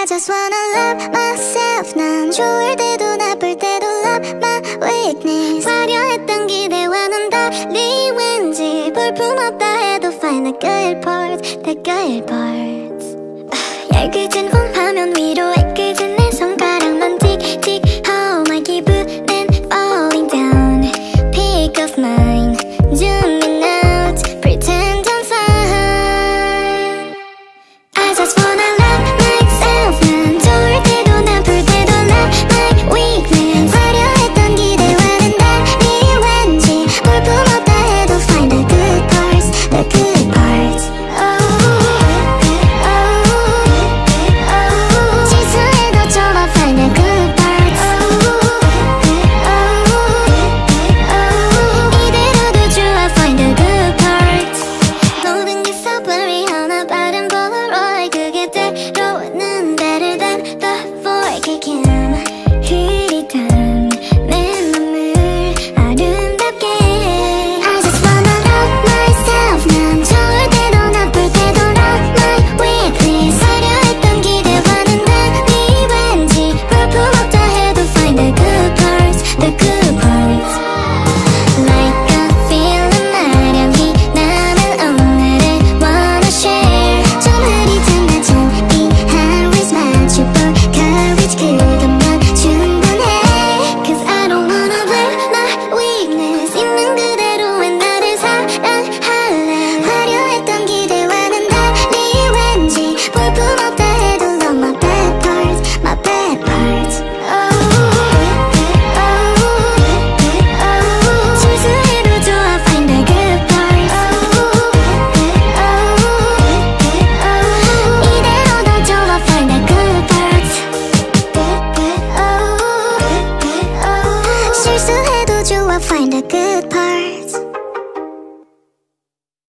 I just wanna love myself 난 좋을 때도 나쁠 때도 love my weakness 화려했던 기대와는 달리 왠지 볼품없다 해도 fine 느껴일 part 느껴일 part 얇게진 움하면 위로 애꿎은 내 손가락만 틱틱 How my 기분은 falling down Pick of mine find a good part.